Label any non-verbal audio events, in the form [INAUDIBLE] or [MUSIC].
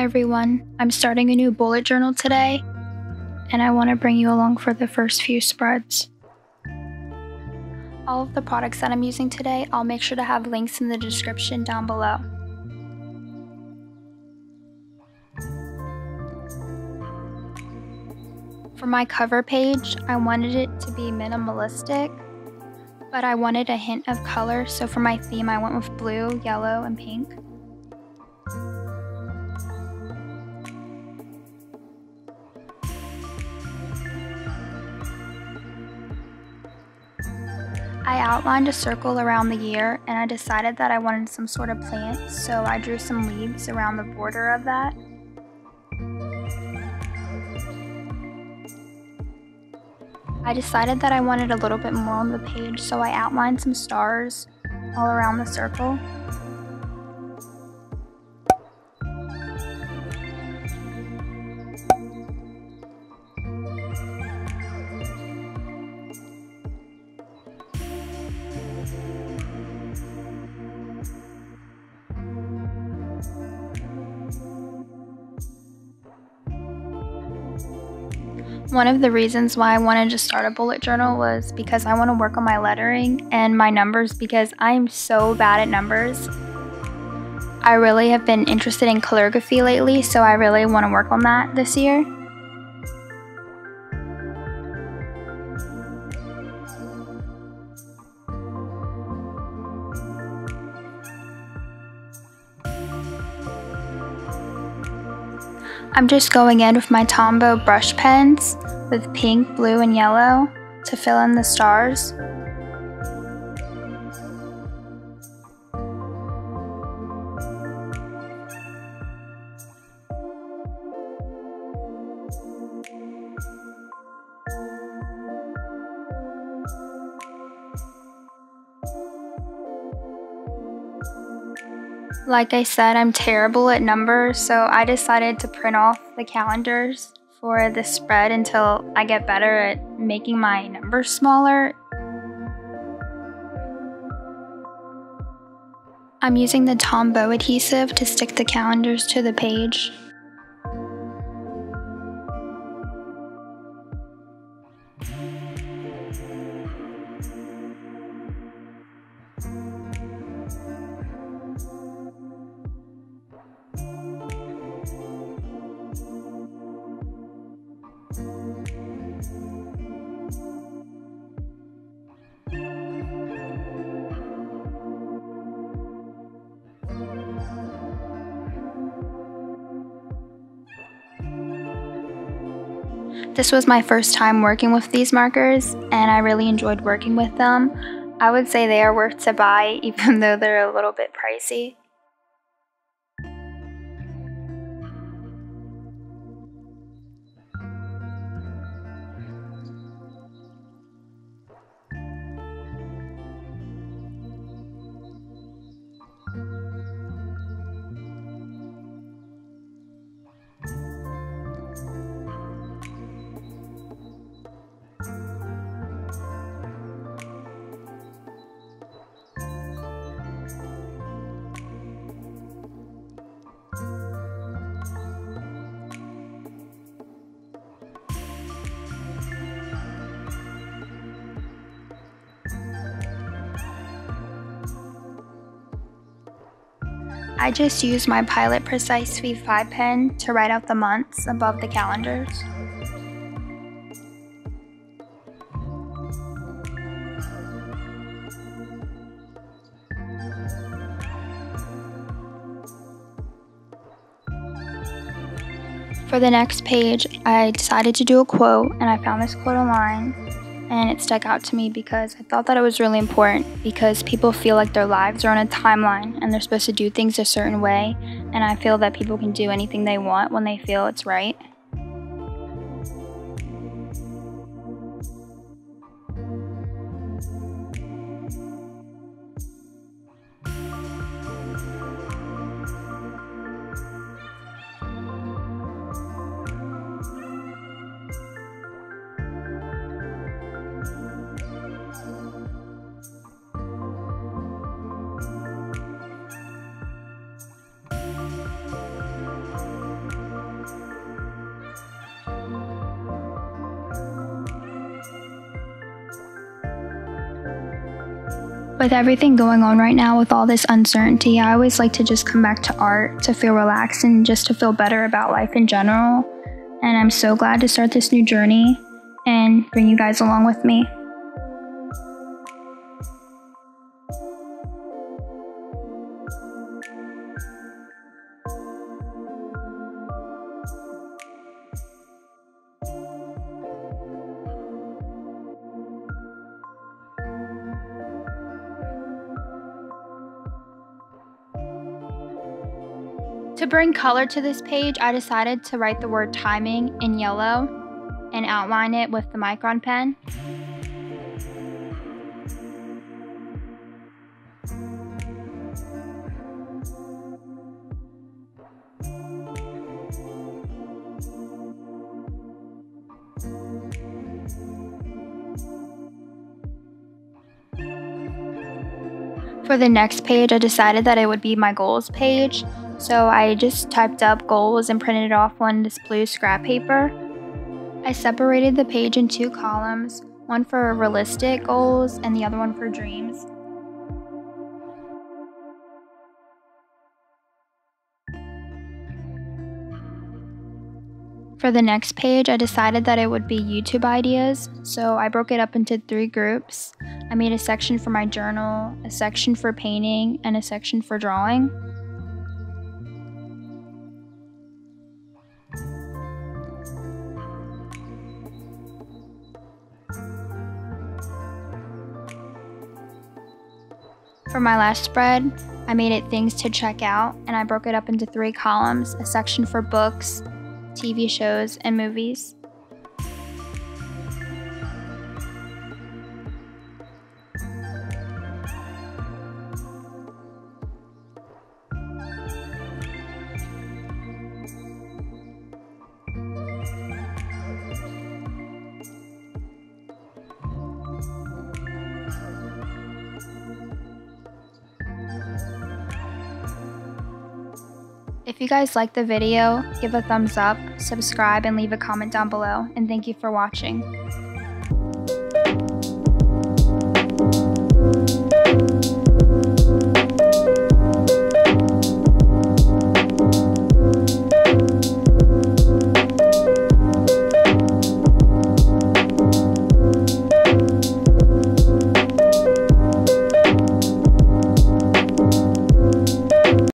Hi everyone, I'm starting a new bullet journal today, and I want to bring you along for the first few spreads. All of the products that I'm using today, I'll make sure to have links in the description down below. For my cover page, I wanted it to be minimalistic, but I wanted a hint of color, so for my theme I went with blue, yellow, and pink. I outlined a circle around the year and I decided that I wanted some sort of plant, so I drew some leaves around the border of that. I decided that I wanted a little bit more on the page, so I outlined some stars all around the circle. One of the reasons why I wanted to start a bullet journal was because I want to work on my lettering and my numbers because I am so bad at numbers. I really have been interested in calligraphy lately, so I really want to work on that this year. I'm just going in with my Tombow brush pens with pink, blue, and yellow to fill in the stars. Like I said, I'm terrible at numbers, so I decided to print off the calendars for this spread until I get better at making my numbers smaller. I'm using the Tombow adhesive to stick the calendars to the page. This was my first time working with these markers and I really enjoyed working with them. I would say they are worth to buy [LAUGHS] even though they're a little bit pricey. I just used my Pilot Precise V5 pen to write out the months above the calendars. For the next page, I decided to do a quote, and I found this quote online and it stuck out to me because I thought that it was really important because people feel like their lives are on a timeline and they're supposed to do things a certain way, and I feel that people can do anything they want when they feel it's right. With everything going on right now, with all this uncertainty, I always like to just come back to art to feel relaxed and just to feel better about life in general. And I'm so glad to start this new journey and bring you guys along with me. To bring color to this page, I decided to write the word timing in yellow and outline it with the micron pen. For the next page, I decided that it would be my goals page. So I just typed up goals and printed it off on this blue scrap paper. I separated the page in two columns, one for realistic goals and the other one for dreams. For the next page, I decided that it would be YouTube ideas, so I broke it up into three groups. I made a section for my journal, a section for painting, and a section for drawing. For my last spread, I made it things to check out and I broke it up into three columns a section for books, TV shows, and movies. If you guys liked the video, give a thumbs up, subscribe, and leave a comment down below. And thank you for watching.